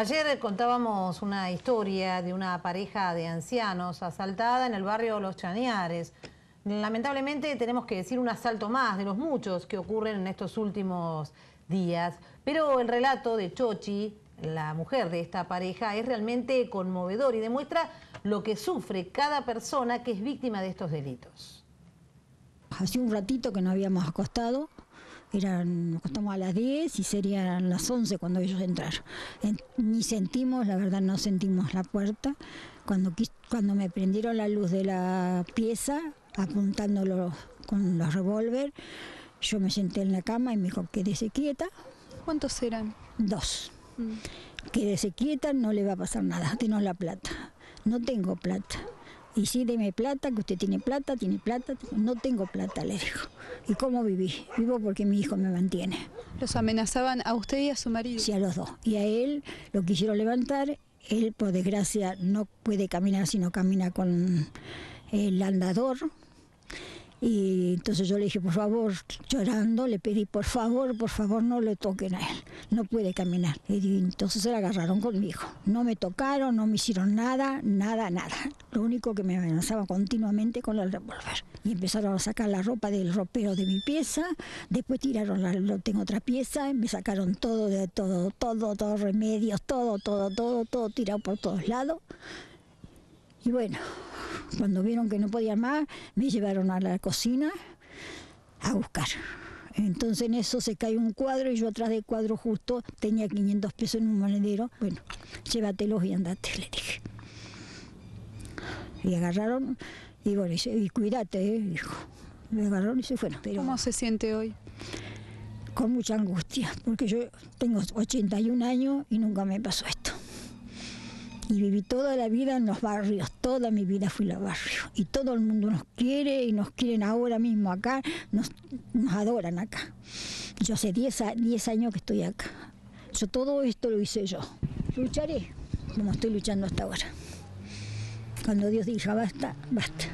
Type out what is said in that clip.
Ayer contábamos una historia de una pareja de ancianos asaltada en el barrio Los Chañares. Lamentablemente tenemos que decir un asalto más de los muchos que ocurren en estos últimos días, pero el relato de Chochi, la mujer de esta pareja, es realmente conmovedor y demuestra lo que sufre cada persona que es víctima de estos delitos. Hace un ratito que nos habíamos acostado, eran, nos acostamos a las 10 y serían las 11 cuando ellos entraron. ni sentimos, la verdad no sentimos la puerta. Cuando, cuando me prendieron la luz de la pieza, apuntándolo con los revólver, yo me senté en la cama y me dijo, quédese quieta. ¿Cuántos eran? Dos. Mm. Quédese quieta, no le va a pasar nada, tenemos la plata. No tengo plata. Y sí, deme plata, que usted tiene plata, tiene plata. No tengo plata, le dijo. ¿Y cómo viví? Vivo porque mi hijo me mantiene. ¿Los amenazaban a usted y a su marido? Sí, a los dos. Y a él lo quisieron levantar. Él, por desgracia, no puede caminar si no camina con el andador y entonces yo le dije, por favor, llorando, le pedí, por favor, por favor, no le toquen a él, no puede caminar. Y entonces se agarraron conmigo. No me tocaron, no me hicieron nada, nada, nada. Lo único que me amenazaba continuamente con el revólver. Y empezaron a sacar la ropa del ropero de mi pieza, después tiraron la, tengo otra pieza, me sacaron todo, de todo, todo, todo, remedios, todo, todo, todo, todo tirado por todos lados. Y bueno, cuando vieron que no podía más, me llevaron a la cocina a buscar. Entonces en eso se cae un cuadro y yo atrás del cuadro justo tenía 500 pesos en un monedero. Bueno, llévatelos y andate, le dije. Y agarraron, y bueno, y, cuídate, ¿eh? dijo. Me agarraron y se fueron. ¿Cómo se siente hoy? Con mucha angustia, porque yo tengo 81 años y nunca me pasó esto y viví toda la vida en los barrios, toda mi vida fui a los barrios y todo el mundo nos quiere y nos quieren ahora mismo acá, nos, adoran acá. Yo hace 10 años que estoy acá. Yo todo esto lo hice yo. Lucharé como estoy luchando hasta ahora. Cuando Dios diga basta, basta.